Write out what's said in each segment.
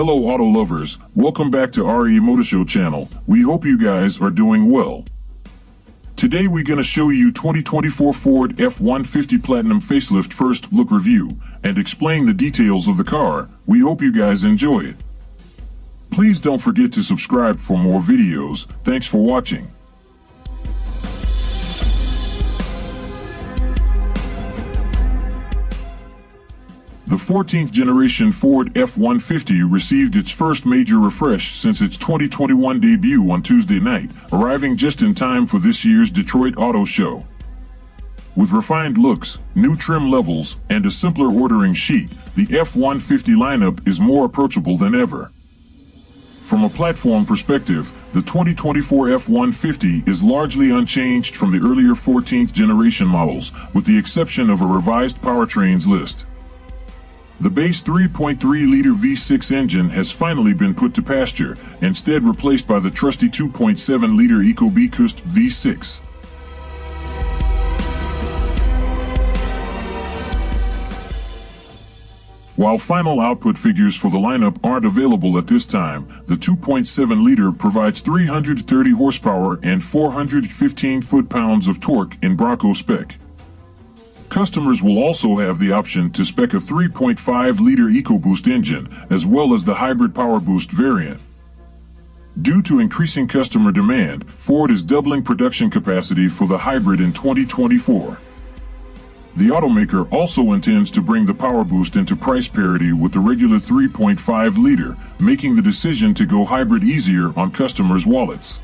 Hello auto lovers, welcome back to RE Motor Show channel. We hope you guys are doing well. Today we're going to show you 2024 Ford F-150 Platinum facelift first look review and explain the details of the car. We hope you guys enjoy it. Please don't forget to subscribe for more videos. Thanks for watching. The 14th generation Ford F-150 received its first major refresh since its 2021 debut on Tuesday night, arriving just in time for this year's Detroit Auto Show. With refined looks, new trim levels, and a simpler ordering sheet, the F-150 lineup is more approachable than ever. From a platform perspective, the 2024 F-150 is largely unchanged from the earlier 14th generation models, with the exception of a revised powertrains list. The base 3.3-liter V6 engine has finally been put to pasture, instead replaced by the trusty 2.7-liter EcoBoost V6. While final output figures for the lineup aren't available at this time, the 2.7-liter provides 330 horsepower and 415 foot-pounds of torque in Bronco spec. Customers will also have the option to spec a 3.5-liter EcoBoost engine, as well as the hybrid PowerBoost variant. Due to increasing customer demand, Ford is doubling production capacity for the hybrid in 2024. The automaker also intends to bring the PowerBoost into price parity with the regular 3.5-liter, making the decision to go hybrid easier on customers' wallets.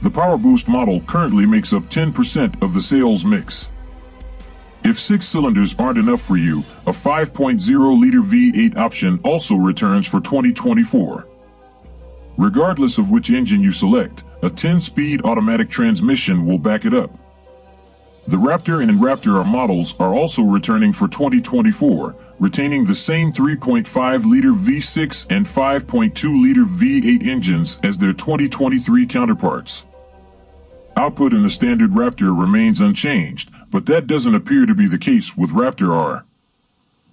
The PowerBoost model currently makes up 10% of the sales mix. If six cylinders aren't enough for you, a 5.0-liter V8 option also returns for 2024. Regardless of which engine you select, a 10-speed automatic transmission will back it up. The Raptor and Raptor R models are also returning for 2024, retaining the same 3.5-liter V6 and 5.2-liter V8 engines as their 2023 counterparts. Output in the standard Raptor remains unchanged, but that doesn't appear to be the case with Raptor R.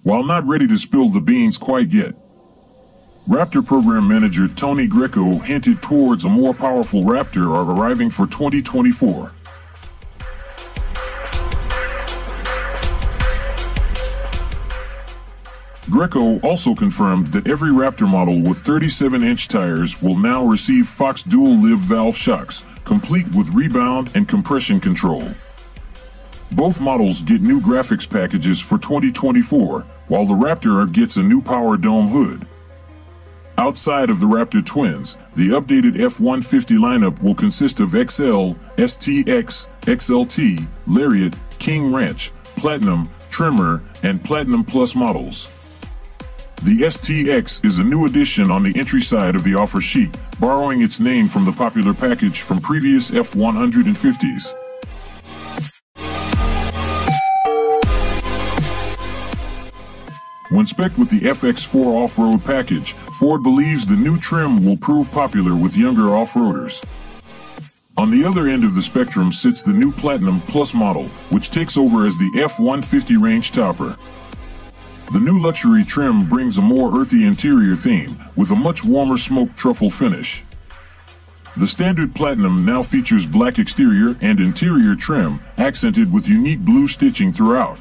While not ready to spill the beans quite yet, Raptor program manager Tony Greco hinted towards a more powerful Raptor R arriving for 2024. Greco also confirmed that every Raptor model with 37-inch tires will now receive Fox dual live valve shocks, complete with rebound and compression control. Both models get new graphics packages for 2024, while the Raptor gets a new power dome hood. Outside of the Raptor twins, the updated F-150 lineup will consist of XL, STX, XLT, Lariat, King Ranch, Platinum, Tremor, and Platinum Plus models. The STX is a new addition on the entry side of the offer sheet, borrowing its name from the popular package from previous F-150s. When spec'd with the FX4 off-road package, Ford believes the new trim will prove popular with younger off-roaders. On the other end of the spectrum sits the new Platinum Plus model, which takes over as the F-150 range topper. The new luxury trim brings a more earthy interior theme, with a much warmer smoked truffle finish. The standard Platinum now features black exterior and interior trim, accented with unique blue stitching throughout.